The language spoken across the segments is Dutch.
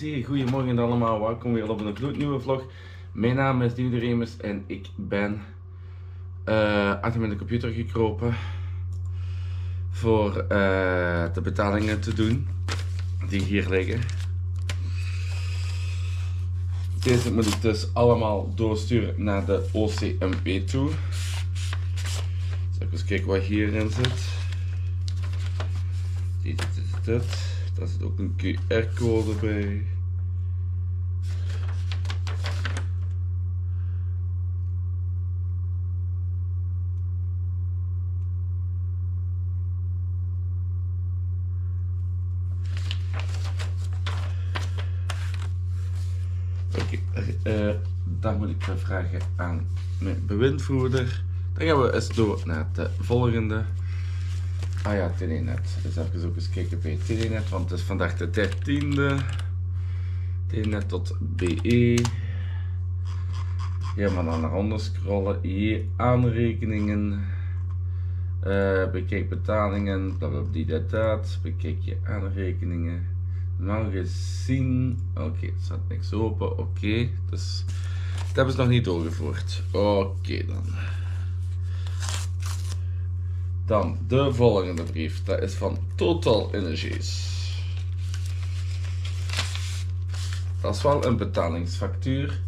goedemorgen allemaal. Welkom weer op een gloednieuwe vlog. Mijn naam is Nieuwe Remers en ik ben uh, achter mijn computer gekropen voor uh, de betalingen te doen die hier liggen. Deze moet ik dus allemaal doorsturen naar de OCMP toe. Zal ik eens kijken wat hierin zit. Dit, dit, dit. Daar zit ook een QR-code bij. Oké, uh, dan moet ik vragen aan mijn bewindvoerder. Dan gaan we eens door naar de volgende. Ah ja, Telenet. Dus even ook eens kijken bij Telenet, want het is vandaag de 13e. Telenet tot BE. Helemaal dan naar onder scrollen. Hier aanrekeningen. Uh, bekijk betalingen. Blablabla, dat, dat. Bekijk je aanrekeningen. Nou gezien. Oké, er staat niks open. Oké, dus dat hebben ze nog niet doorgevoerd. Oké dan. Dan de volgende brief. Dat is van Total Energies. Dat is wel een betalingsfactuur.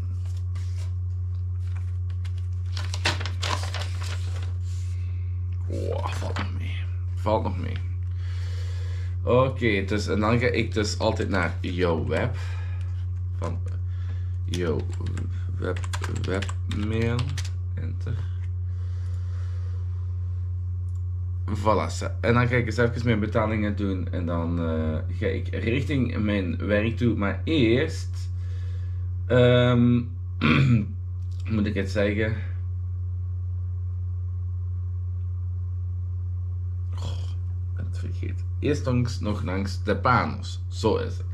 Oh, valt nog mee. Valt nog mee. Oké, dus en dan ga ik dus altijd naar jouw web. Van jouw web, webmail. Enter. Voilà. En dan ga ik eens even mijn betalingen doen en dan uh, ga ik richting mijn werk toe. Maar eerst um, moet ik het zeggen. Oh, het vergeet. Eerst langs, nog langs de panos. Zo is het.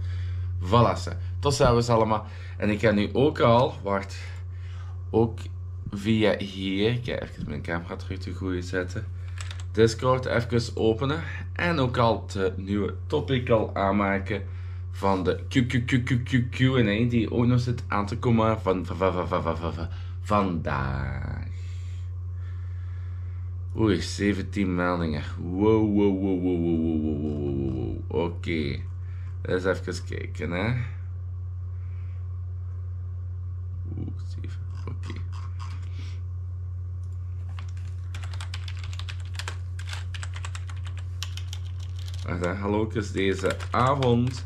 Voilà. Tot zelfs allemaal. En ik ga nu ook al, wacht, ook via hier. Ik ga mijn camera terug te goede zetten Discord even openen en ook al het nieuwe topic al aanmaken van de Q&A die ook nog zit aan te komen van, vandaag. Oei, 17 meldingen. Wow, wow, wow, wow, wow, wow, wow, wow, Oké. Eens even kijken, hè. Oeh, 7. Oké. Wacht, hallo, deze avond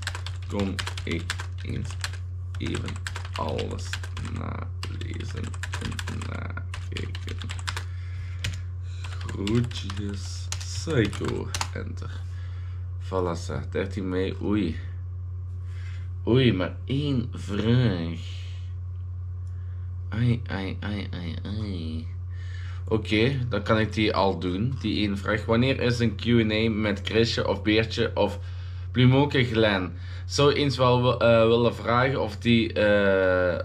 kom ik eens even alles nalezen en nakijken. Groetjes, Psycho, enter. Voilà, 13 mei, oei. Oei, maar één vraag. Ai, ai, ai, ai, ai. Oké, dan kan ik die al doen. Die één vraag. Wanneer is een Q&A met Chrisje of Beertje of Plumoke Glen? Zou eens wel uh, willen vragen of die uh,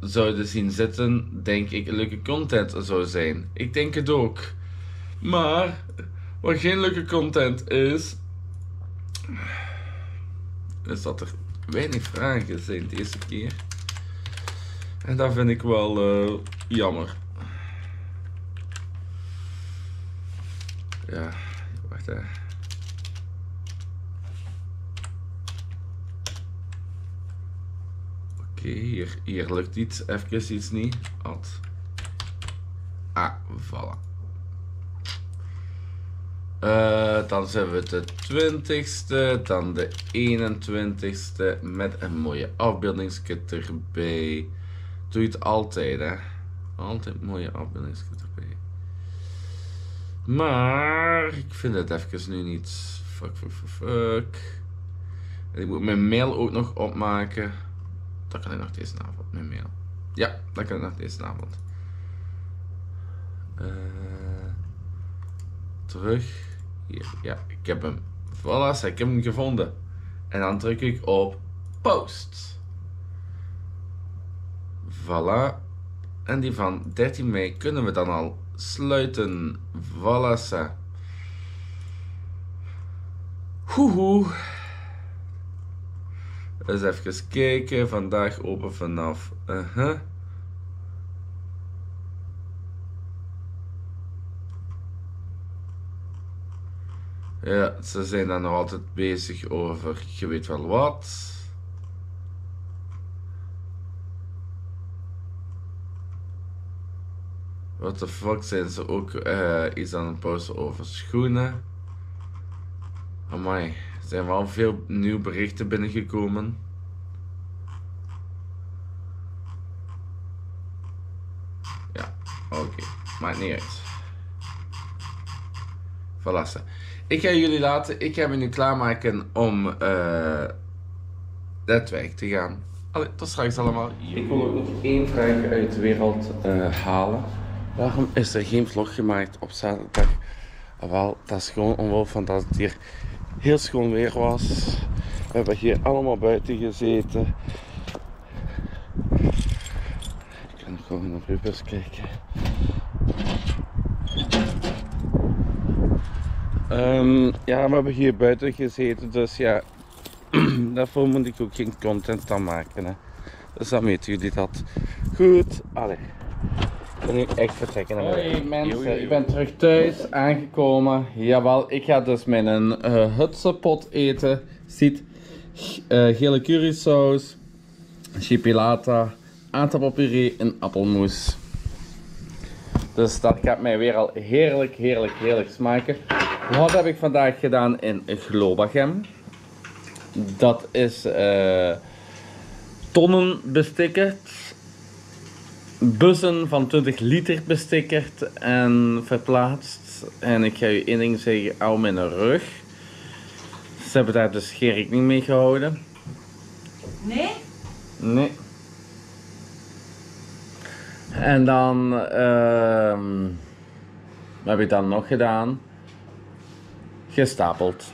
zouden zien zitten. Denk ik leuke content zou zijn. Ik denk het ook. Maar, wat geen leuke content is... Is dat er weinig vragen zijn deze keer. En dat vind ik wel uh, jammer. Ja, wacht hè. Oké, hier, hier lukt iets, even iets niet. Ad. Ah, voilà. Uh, dan zijn we de 20ste, dan de 21ste met een mooie afbeeldingskit erbij. Doe je het altijd, hè? Altijd mooie afbeeldingskit erbij. Maar ik vind het even nu niet. Fuck, fuck, fuck, fuck. ik moet mijn mail ook nog opmaken. Dat kan ik nog deze avond, mijn mail. Ja, dat kan ik nog deze avond. Uh, terug. Hier, ja, ik heb hem. Voilà, ik heb hem gevonden. En dan druk ik op post. Voilà. En die van 13 mei kunnen we dan al sluiten. Voilà ça. Eens even kijken. Vandaag open vanaf. Uh -huh. Ja, ze zijn dan nog altijd bezig over je weet wel wat. What the fuck zijn ze ook uh, iets aan het posten over schoenen. Amai, er zijn wel veel nieuwe berichten binnengekomen. Ja, oké. Maakt niet uit. Voilà. Ik ga jullie laten. Ik ga me nu klaarmaken om uh, het werk te gaan. Allee, tot straks allemaal. Ik wil ook nog één vraag uit de wereld uh, halen. Waarom is er geen vlog gemaakt op zaterdag? Ah, wel, dat is gewoon omwille van dat het hier heel schoon weer was. We hebben hier allemaal buiten gezeten. Ik kan gewoon naar Rubens kijken. Um, ja, we hebben hier buiten gezeten, dus ja, daarvoor moet ik ook geen content aan maken. Dus dan weten jullie dat. Goed, allee. Ik ben nu echt vertrekken. Hoi mensen, ik ben terug thuis aangekomen. Jawel, ik ga dus mijn uh, hutsepot eten. Ziet, uh, gele currysaus, chipilata, aardappelpuree en appelmoes. Dus dat gaat mij weer al heerlijk, heerlijk, heerlijk smaken. Wat heb ik vandaag gedaan in Globagem? Dat is uh, tonnen bestikkerd. Bussen van 20 liter bestikkerd en verplaatst. En ik ga je één ding zeggen, hou mijn rug. Ze hebben daar dus geen rekening mee gehouden. Nee? Nee. En dan, uh, wat heb ik dan nog gedaan? Gestapeld.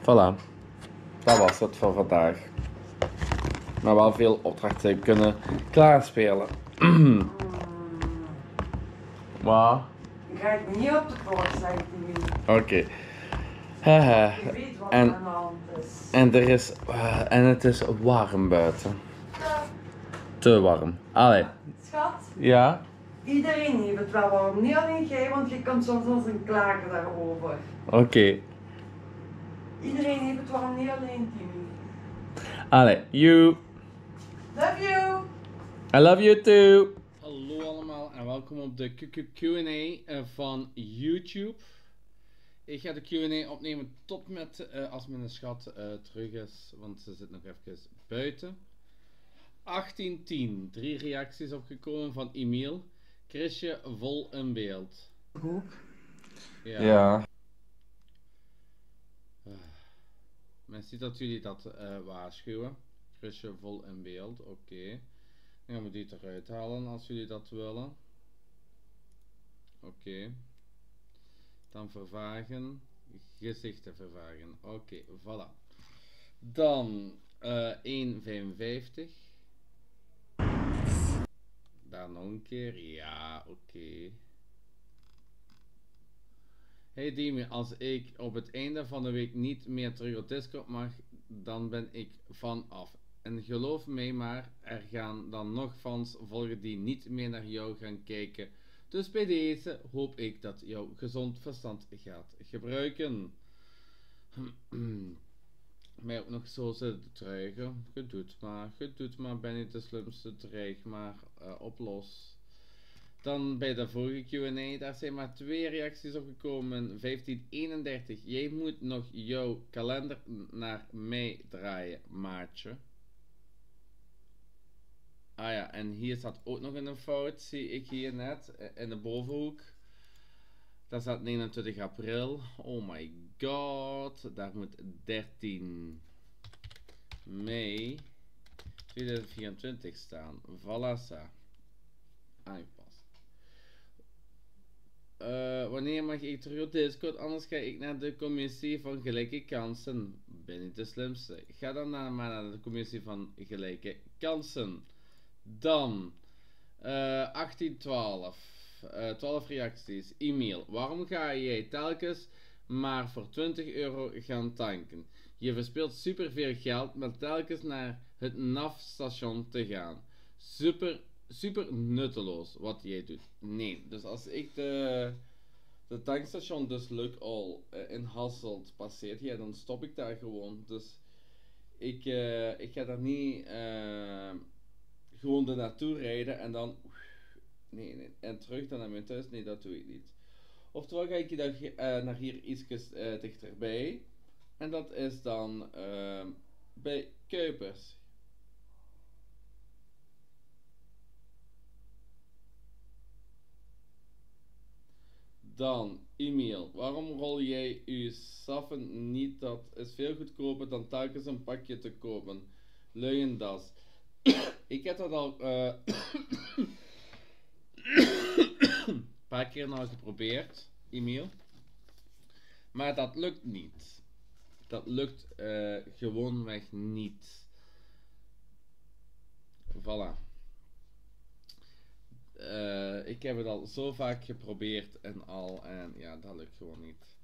Voilà. Dat was het voor vandaag. Maar wel veel opdrachten kunnen klaarspelen. Wat? Ga ik niet op de poort, zeg ik Oké. Okay. Haha. Je weet wat en, aan de hand is. En, er is, uh, en het is warm buiten. Te warm. Allee. Schat? Ja? Iedereen heeft het wel warm. Niet alleen jij, want je kan soms als een klager daarover. Oké. Okay. Iedereen heeft het warm, niet alleen Timmy. Allee, you. Love you. I love you too. Hallo allemaal en welkom op de Q&A eh, van YouTube. Ik ga de Q&A opnemen tot met uh, als mijn schat uh, terug is, want ze zit nog even buiten. 1810, drie reacties opgekomen van Emiel. Chrisje vol in beeld. Goed. Ja. ja. Men ziet dat jullie dat uh, waarschuwen. Chrisje vol in beeld, oké. Okay. Dan gaan we die eruit halen als jullie dat willen. Oké. Dan vervagen. Gezichten vervagen. Oké, voilà. Dan uh, 1,55. Daar nog een keer. Ja, oké. Hey Dimi, als ik op het einde van de week niet meer terug op Discord mag, dan ben ik vanaf. En geloof mij maar, er gaan dan nog fans volgen die niet meer naar jou gaan kijken. Dus bij deze hoop ik dat jouw gezond verstand gaat gebruiken. Mij ook nog zo zitten dreigen. Gedoet maar, gedoet maar, ben ik de slimste, dreig maar uh, op los. Dan bij de vorige Q&A, daar zijn maar twee reacties op gekomen. 1531, jij moet nog jouw kalender naar mij draaien, maatje. Ah ja, en hier staat ook nog een fout, zie ik hier net, eh, in de bovenhoek. Daar staat 29 april. Oh my god, daar moet 13 mei 2024 staan. Voilà, aangepast. Uh, wanneer mag ik terug op Discord? Anders ga ik naar de commissie van gelijke kansen. Ben ik de slimste? Ga dan maar naar de commissie van gelijke kansen. Dan uh, 1812. Uh, 12 reacties. E-mail. Waarom ga jij telkens maar voor 20 euro gaan tanken. Je verspeelt superveel geld met telkens naar het NAF-station te gaan. Super, super nutteloos wat jij doet. Nee, dus als ik de, de tankstation dus Luck All eh, in Hasselt passeert, ja, dan stop ik daar gewoon. Dus ik, eh, ik ga daar niet eh, gewoon er naartoe rijden en dan. Nee, nee, en terug dan naar mijn thuis. Nee, dat doe ik niet. Oftewel ga ik dan eh, naar hier iets eh, dichterbij. En dat is dan eh, bij Kuipers. Dan, e-mail. Waarom rol jij uw saffen niet? Dat is veel goedkoper dan telkens een pakje te kopen. Luiendas. Ik heb dat al eh, een paar keer nou geprobeerd, e-mail. Maar dat lukt niet. Dat lukt eh, gewoonweg niet. Voilà. Eh, ik heb het al zo vaak geprobeerd en al. En ja, dat lukt gewoon niet.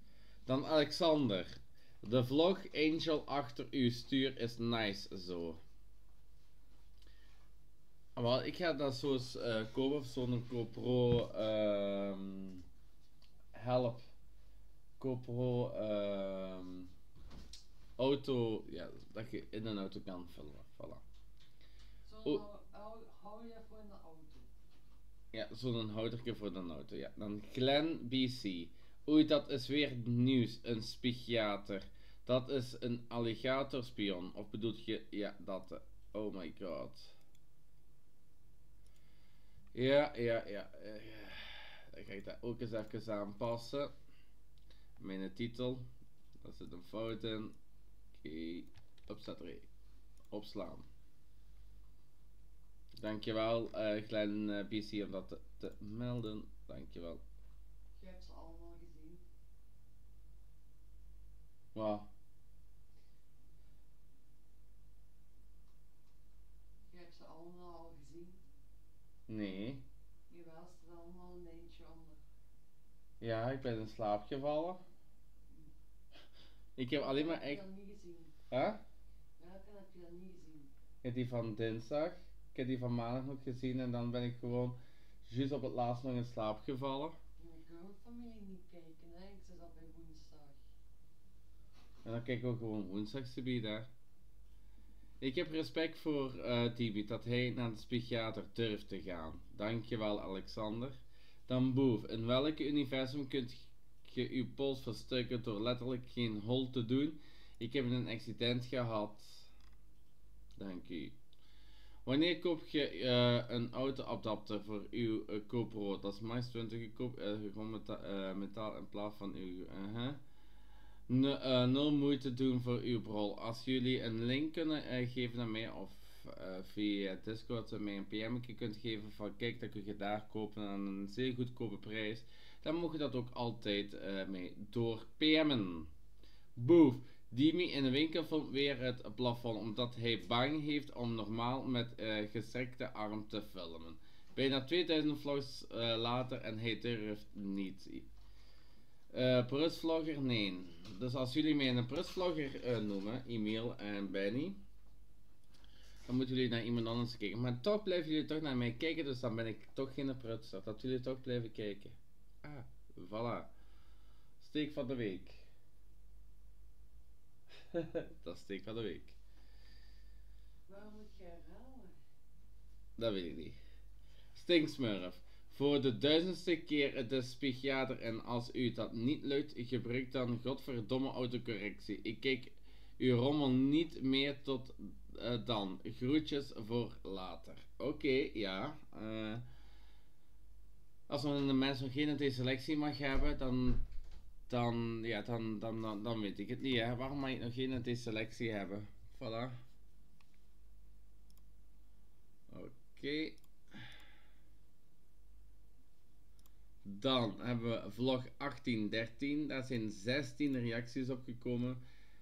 Dan Alexander. De vlog Angel achter uw stuur is nice zo. Wel, ik ga dat zo eens eh, kopen of zo'n GoPro ehm help. GoPro ehm auto, ja, dat je in een auto kan filmen. Voilà. Zo Oeh. hou, hou je voor de auto. Ja, zo'n houdertje voor de auto. Ja. Dan Glen BC. Oei, dat is weer nieuws. Een psychiater. Dat is een alligatorspion. Of bedoelt je... Ja, dat... eh, Oh my god. Ja, ja, ja. eh. Dan ga ik dat ook eens even aanpassen. Mijn titel. Daar zit een fout in. Oké. Opzet 3. Opslaan. Dankjewel, eh Glenn eh, BC, om dat te, te melden. Dankjewel. Je hebt ze allemaal gezien. Wauw. Je hebt ze allemaal al gezien. Nee. Je was er allemaal een eentje onder. Ja, ik ben in slaap gevallen. Ik heb alleen maar Heb je echt. dat niet gezien? Hè? Welke heb je dat niet gezien? Ik heb die van dinsdag. Ik heb die van maandag nog gezien en dan ben ik gewoon juist op het laatst nog in slaap gevallen. Ik wil ook familie niet kijken, hè. Ik zit dat bij woensdag. En dan kijken we gewoon woensdag subiet, hè. Ik heb respect voor eh Tibi dat hij naar de psychiater durft te gaan. Dankjewel, Alexander. Dan Boef, in welk universum kunt je uw pols verstukken door letterlijk geen hol te doen? Ik heb een accident gehad. Dank u. Wanneer koop je eh, een auto-adapter voor uw uh, GoPro? Dat is max 20 gekoop, eh, gewoon meta eh, metaal in plaats van uw. uh eh, nul moeite doen voor uw brol. Als jullie een link kunnen eh, geven naar mij of eh, via Discord eh, mij een PM kunt geven van kijk dat kun je daar kopen aan een zeer goedkope prijs, dan mogen dat ook altijd eh mee door PM'en. Boef, Dimi in de winkel vond weer het plafond omdat hij bang heeft om normaal met eh, gestrekte arm te filmen. Bijna 2000 vlogs eh, later en hij durft niet. Eh Prutsvlogger, nee. Dus als jullie mij een Prutsvlogger eh, noemen, e-mail en Benny, dan moeten jullie naar iemand anders kijken. Maar toch blijven jullie toch naar mij kijken, dus dan ben ik toch geen prutser. Dat jullie toch blijven kijken. Ah, voilà. Steek van de week. dat is steek van de week. Waarom moet je herhalen? Dat weet ik niet. Stinksmurf. Voor de duizendste keer de psychiater en als u dat niet lukt, gebruik dan godverdomme autocorrectie. Ik kijk uw rommel niet meer tot eh, dan. Groetjes voor later. Oké, ja. eh, als een mens nog geen T-selectie mag hebben, dan, dan, ja, dan, dan, dan, dan weet ik het niet. Waarom mag ik nog geen T-selectie hebben? Voilà. Oké. Dan hebben we vlog 1813. Daar zijn 16 reacties op gekomen.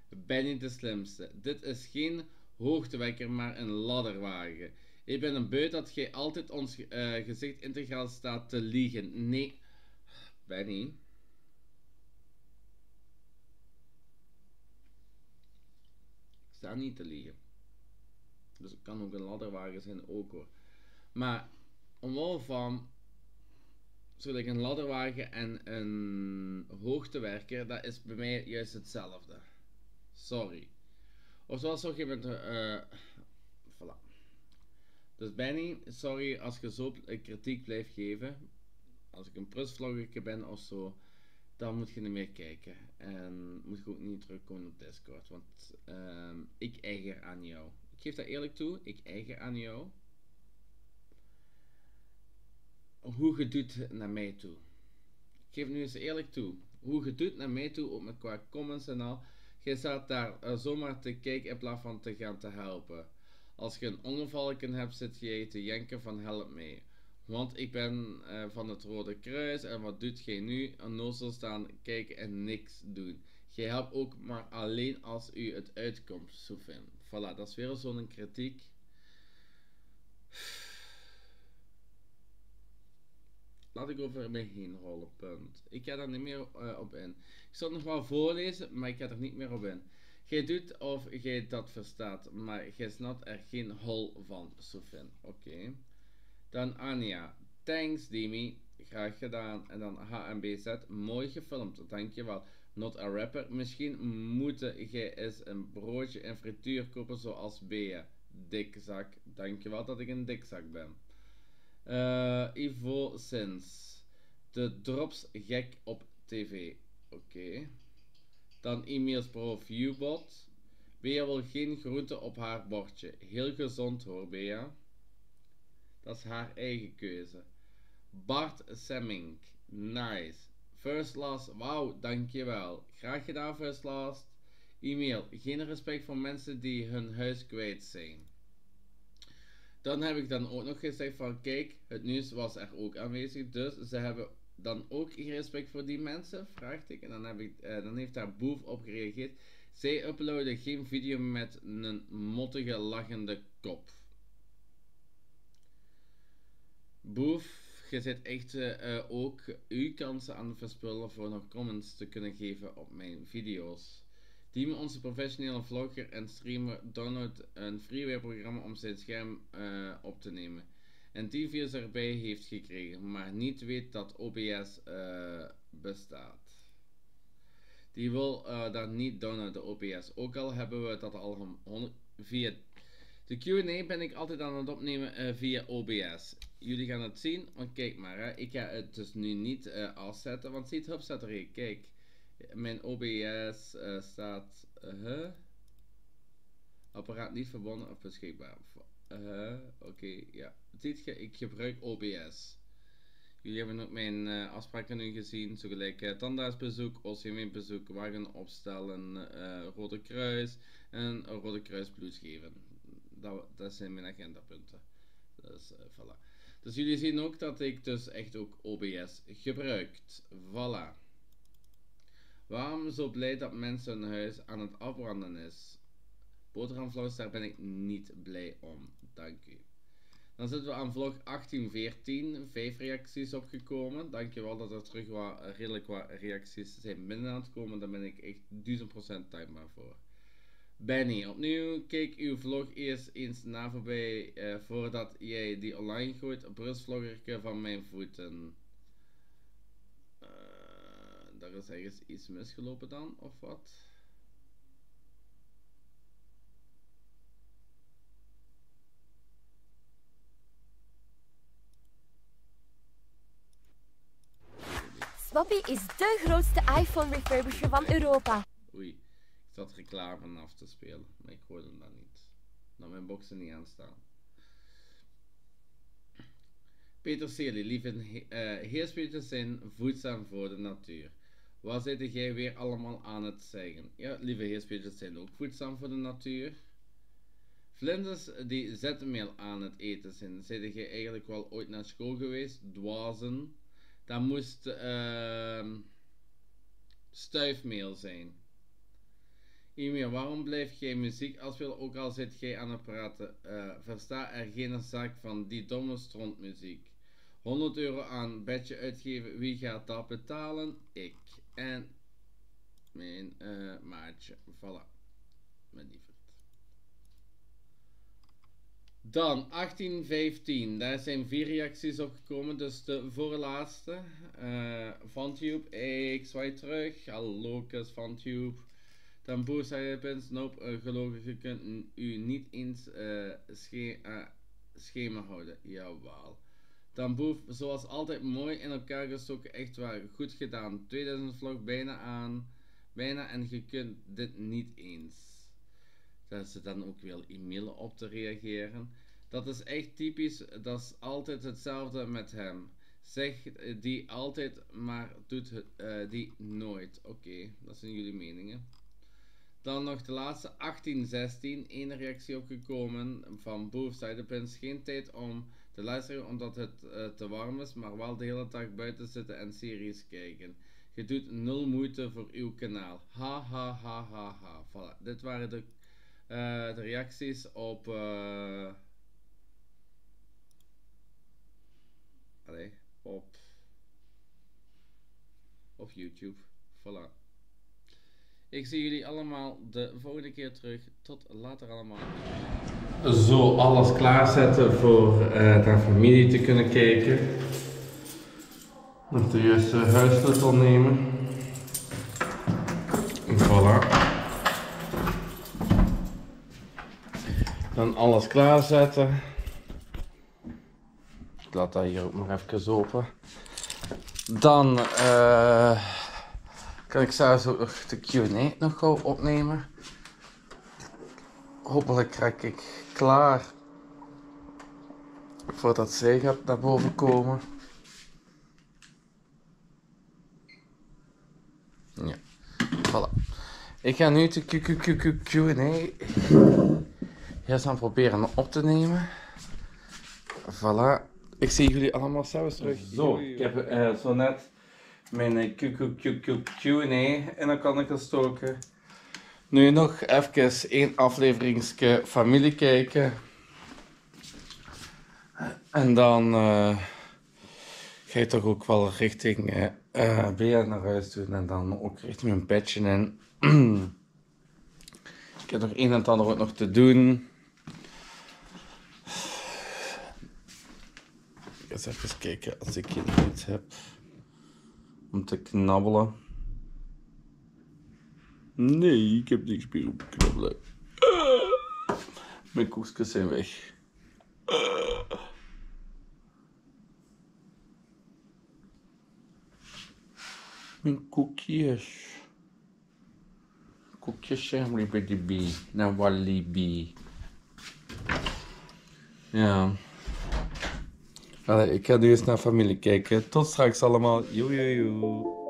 Ben je de slimste? Dit is geen hoogtewekker, maar een ladderwagen. Ik ben een beut dat jij altijd ons eh, gezicht integraal staat te liegen. Nee, Benny. Ik sta niet te liegen. Dus het kan ook een ladderwagen zijn, ook hoor. Maar omwille van zodat een ladderwagen en een hoogtewerker, dat is bij mij juist hetzelfde. Sorry. Of zoals ook iemand. Uh, voilà. Dus Benny, sorry als je zo kritiek blijft geven. Als ik een plusvlogger ben of zo, dan moet je niet meer kijken. En moet je ook niet terugkomen op Discord. Want uh, ik eiger aan jou. Ik geef dat eerlijk toe, ik eiger aan jou. Hoe je doet naar mij toe. Ik geef nu eens eerlijk toe. Hoe je doet naar mij toe, ook met qua comments en al. Je staat daar uh, zomaar te kijken in plaats van te gaan te helpen. Als je een ongevalken hebt, zit je te jenken van help mee. Want ik ben uh, van het Rode Kruis en wat doet jij nu? Onnozel staan, kijken en niks doen. Jij helpt ook maar alleen als u het uitkomt, Soefin. Voilà, dat is weer zo'n kritiek. Laat ik over mij heen rollen, punt. Ik ga daar niet meer uh, op in. Ik zal het nog wel voorlezen, maar ik ga er niet meer op in. Jij doet of jij dat verstaat, maar jij snapt er geen hol van, Sofin. Oké. Dan Anja. Thanks, Dimi. Graag gedaan. En dan HMBZ. Mooi gefilmd. Dankjewel. Not a rapper. Misschien moet jij eens een broodje en frituur kopen zoals Bea. Dikzak. Dankjewel dat ik een dikzak ben. Uh, Ivo Sins. De drops gek op tv. Oké. Dan e-mails pro viewbot. Bea wil geen groente op haar bordje. Heel gezond hoor, Bea. Dat is haar eigen keuze. Bart Semming. Nice. First Last. Wauw, dankjewel. Graag gedaan, First Last. E-mail. Geen respect voor mensen die hun huis kwijt zijn. Dan heb ik dan ook nog gezegd van kijk, het nieuws was er ook aanwezig. Dus ze hebben dan ook respect voor die mensen? Vraagteken. En dan, heb ik, uh, dan heeft daar Boef op gereageerd. Zij uploaden geen video met een mottige lachende kop. Boef, je zit echt uh, ook uw kansen aan het verspillen voor nog comments te kunnen geven op mijn video's. Team onze professionele vlogger en streamer download een freeware programma om zijn scherm uh, op te nemen. En die views erbij heeft gekregen, maar niet weet dat OBS uh, bestaat. Die wil uh, dat niet downloaden, OBS. Ook al hebben we dat al via de Q&A ben ik altijd aan het opnemen via OBS. Jullie gaan het zien, want kijk maar, hè. ik ga het dus nu niet afzetten, want ziet, hop staat er kijk. Mijn OBS uh, staat. Uh, apparaat niet verbonden of beschikbaar. Uh, Oké, ja. Ziet je, ik gebruik OBS. Jullie hebben ook mijn afspraken nu gezien. Zo gelijk uh, tandartsbezoek, OCM-bezoek, wagen opstellen, Rode Kruis en Rode Kruis bloed geven. Dat, dat zijn mijn agendapunten. Dus, voilà. Dus jullie zien ook dat ik dus echt ook OBS gebruikt. Voilà. Waarom zo blij dat mensen hun huis aan het afbranden is? Boterhamvlogs, daar ben ik niet blij om. Dank u. Dan zitten we aan vlog 1814. Vijf reacties opgekomen. Dankjewel dat er terug wat, redelijk wat reacties zijn binnen aan het komen. Daar ben ik echt 1000% dankbaar voor. Benny, opnieuw kijk uw vlog eerst eens na voorbij eh, voordat jij die online gooit. Brustvloggerke van mijn voeten daar is ergens iets misgelopen dan, of wat? Swappy is de grootste iPhone refurbisher van Europa. Oei, ik zat reclame af te spelen, maar ik hoorde dat niet. Dat mijn boxen niet aanstaan. Peter Seely, lieve uh, heerspelers zijn voedzaam voor de natuur. Wat zit jij weer allemaal aan het zeggen? Ja, lieve heerspelers zijn ook voedzaam voor de natuur. Vlinders die zetmeel aan het eten zijn. Zijn jij eigenlijk wel ooit naar school geweest? Dwazen. Dat moest uh, stuifmeel zijn. E-mail, waarom blijf jij muziek afspelen ook al zit jij aan het praten? Uh, versta er geen zaak van die domme strontmuziek. 100 euro aan bedje uitgeven, wie gaat dat betalen? Ik en mijn uh, maatje. Voilà. Mijn lieverd. Dan 1815, daar zijn vier reacties op gekomen, dus de voorlaatste. eh van Tube, ik zwaai terug. Hallo Lucas van Tube. Dan Boer zei nope, uh, gelukkig, je kunt u niet eens eh, sche eh, schema houden. Jawel. Dan Boef, zoals altijd mooi in elkaar gestoken, echt waar, goed gedaan. 2000 vlog bijna aan, bijna en je kunt dit niet eens. Dat ze dan ook wil e-mailen op te reageren. Dat is echt typisch, dat is altijd hetzelfde met hem. Zeg die altijd, maar doet eh, die nooit. Oké, dat zijn jullie meningen. Dan nog de laatste 1816. Eén reactie opgekomen van Boef Zuiderpins. Geen tijd om te luisteren omdat het eh, te warm is, maar wel de hele dag buiten zitten en series kijken. Je doet nul moeite voor uw kanaal. Ha ha ha ha ha. Voilà. Dit waren de, eh, de reacties op. eh op. Op YouTube. Voilà. Ik zie jullie allemaal de volgende keer terug. Tot later allemaal. Zo, alles klaarzetten voor eh naar familie te kunnen kijken. Nog de juiste huissleutel nemen. Voilà. Dan alles klaarzetten. Ik laat dat hier ook nog even open. Dan eh, kan ik zelfs ook de Q&A nog opnemen. Hopelijk krijg ik klaar voordat zij gaat naar boven komen. Ja, voilà. Ik ga nu de Q&A eerst aan proberen op te nemen. Voilà. Ik zie jullie allemaal zelfs terug. Zo, ik heb eh, zo net mijn eh, Q&A in elkaar gestoken. Nu nog even één afleveringsje familie kijken. En dan eh, ga je toch ook wel richting Bea naar huis doen en dan ook richting mijn bedje in. Ik heb nog een en ander ook nog te doen. Eens even kijken als ik hier iets heb om te knabbelen. Nee, ik heb niks meer knabbelen. Ah, mijn koekjes zijn weg. Mijn koekjes. Koekjes zijn ribbidi naar Walibi. Ja. Allee, ik ga nu eens naar familie kijken. Tot straks allemaal. Joe, joe.